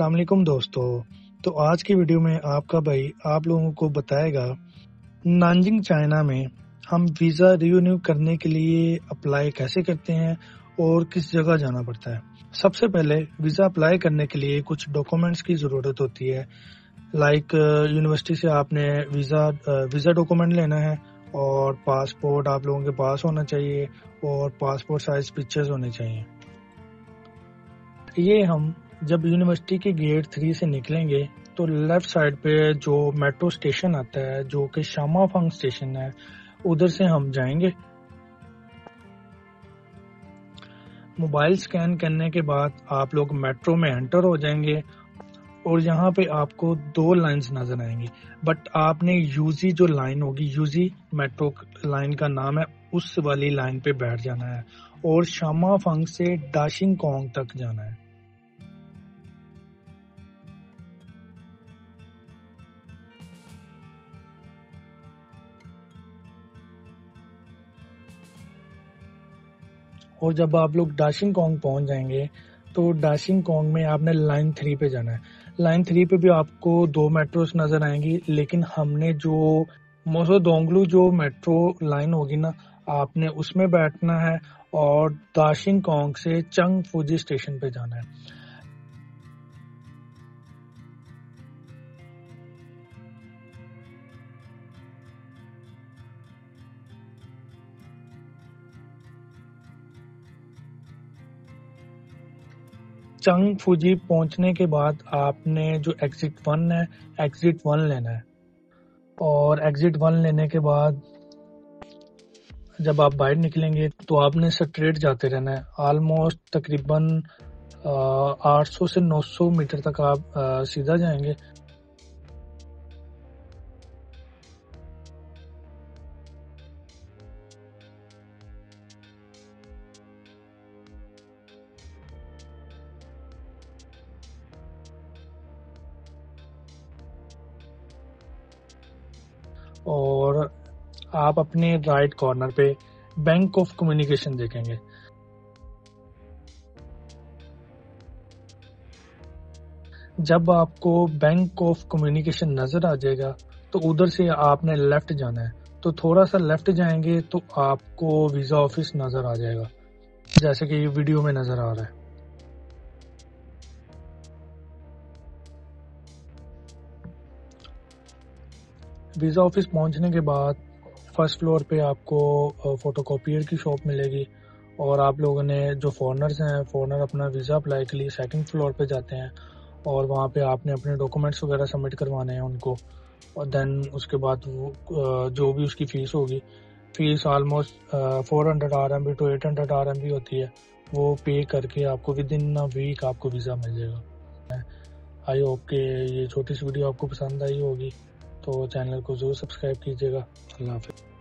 वालेकुम दोस्तों। तो आज की वीडियो में आपका भाई आप लोगों को बताएगा, नानजिंग चाइना में हम वीज़ा रिन्यू करने के लिए अप्लाई कैसे करते हैं और किस जगह जाना पड़ता है। सबसे पहले वीज़ा अप्लाई करने के लिए कुछ डॉक्यूमेंट्स की ज़रूरत होती है। लाइक यूनिवर्सिटी से आपने वीज़ा वीज़ा डॉक्यूमेंट लेना है और पासपोर्ट आप लोगों के पास होना चाहिए और पासपोर्ट साइज़ पिक्चर्स होने चाहिए। ये हम जब यूनिवर्सिटी के गेट थ्री से निकलेंगे तो लेफ़्ट साइड पे जो मेट्रो स्टेशन आता है, जो कि शामा फंग स्टेशन है, उधर से हम जाएँगे। मोबाइल स्कैन करने के बाद आप लोग मेट्रो में एंटर हो जाएँगे और यहाँ पे आपको दो लाइंस नज़र आएँगी। बट आपने यूजी जो लाइन होगी यूजी मेट्रो लाइन का नाम है, उस वाली लाइन पे बैठ जाना है और शामा फंग से डाशिंग कोंग तक जाना है। और जब आप लोग डाशिंग कॉन्ग पहुँच जाएँगे तो डाशिंग कॉन्ग में आपने लाइन थ्री पे जाना है। लाइन थ्री पे भी आपको दो मेट्रोस नज़र आएँगी, लेकिन हमने जो मोसो दोंगलू जो मेट्रो लाइन होगी ना, आपने उसमें बैठना है और दाशिंग कॉन्ग से चंग फूजी स्टेशन पे जाना है। चंग फुजी पहुँचने के बाद आपने जो एग्जिट वन है एग्जिट वन लेना है। और एग्जिट वन लेने के बाद जब आप बाहर निकलेंगे तो आपने स्ट्रेट जाते रहना है। ऑलमोस्ट तकरीबन 800 से 900 मीटर तक आप सीधा जाएँगे। और आप अपने राइट कॉर्नर पे बैंक ऑफ़ कम्युनिकेशन देखेंगे। जब आपको बैंक ऑफ़ कम्युनिकेशन नज़र आ जाएगा तो उधर से आपने लेफ़्ट जाना है। तो थोड़ा सा लेफ़्ट जाएँगे तो आपको वीज़ा ऑफ़िस नज़र आ जाएगा, जैसे कि ये वीडियो में नज़र आ रहा है। वीज़ा ऑफ़िस पहुँचने के बाद फ़र्स्ट फ्लोर पे आपको फोटोकॉपियर की शॉप मिलेगी और आप लोगों ने जो फॉरनर्स हैं फॉरनर अपना वीज़ा अप्लाई के लिए सेकंड फ्लोर पे जाते हैं और वहाँ पे आपने अपने डॉक्यूमेंट्स वगैरह सबमिट करवाने हैं उनको और देन उसके बाद वो जो भी उसकी फ़ीस होगी fees almost four hundred R M B two eight hundred R M B होती है। वो पे करके आपको विद इन अ वीक आपको वीज़ा मिल जाएगा। आई होप के ये छोटी सी वीडियो आपको पसंद आई होगी। तो चैनल को ज़रूर सब्सक्राइब कीजिएगा। अल्लाह हाफिज़।